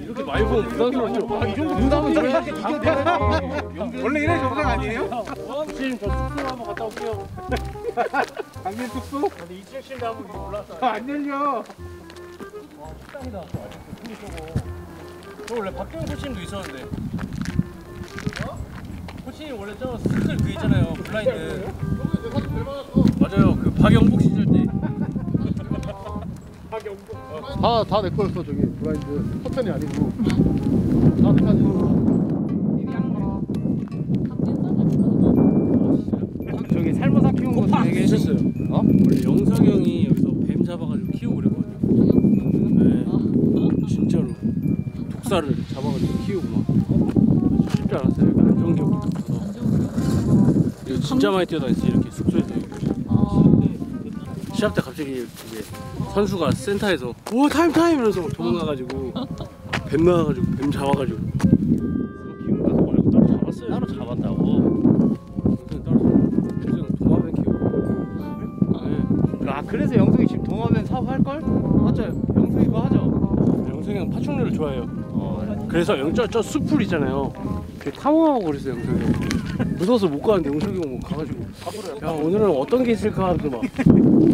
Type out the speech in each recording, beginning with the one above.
이렇게 많이 보면 부담스럽죠. 아, 이 정도 부담은 좀 이렇게 이겨내야지. 원래 이래 정상 아니에요? 지금 저 숙소 한번 갔다 올게요. 강민 숙소? 근데 2층 침대 한번 위로 올라왔어요. 아, 안 열려. 식당이다. 저 원래 박경호 코치님도 있었는데. 코치님 원래 저 스클 그 있잖아요. 블라인드. 맞아요. 그 박영복 때. 다 다 내 거였어 저기 블라인드 커튼이 아니고 다내 가지고. 저기 살모사 키운 거팍 되게 있었어요. 어? 원래 영석이 형이 여기서 뱀 잡아가지고 키우고 그랬거든요. 네. 진짜로 독사를 잡아가지고 키우고 막 쉽지 않았어요. 안정적으로 이거 진짜 많이 뛰어다녔지 이렇게 숙소에서 이렇게. 시합 때 갑자기 이제 선수가 센터에서 오 타임 타임 이러면서 막 도망가가지고 뱀 나와가지고 뱀 잡아가지고 기운 가서 말고 따로 잡았어요. 따로 잡았다고. 따로 잡았어요. 도마뱀 키우고. 네. 아 그래서 영석이 지금 동화뱀 사업할 걸? 맞죠? 그거 하죠? 영석이 형 파충류를 좋아해요. 그래서 영 저 저 숲풀 있잖아요. 그 탐험하고 그랬어요 영석이 형. 무서워서 못 가는데 영석이 형뭐 가가지고 야 오늘은 어떤 게 있을까 하면서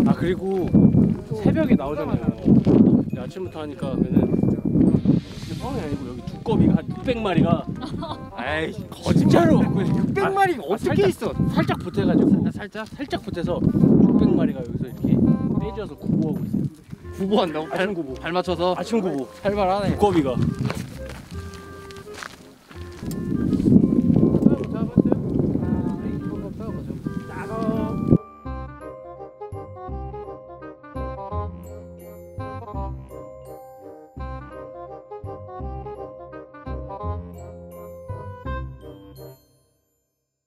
막아 그리고 새벽에 나오잖아요. 근데 아침부터 하니까 그러면은 뻥이 아니고 여기 두꺼비가 한 600마리가 아이 거짓말로 600마리가 어떻게 있어? 살짝 붙어가지고 살짝 살짝 붙어서 600마리가 여기서 이렇게 떼져서 구보하고 있어요. 구보한다고? 아침 구보. 발 맞춰서 아침 구보. 살발하네. 두꺼비가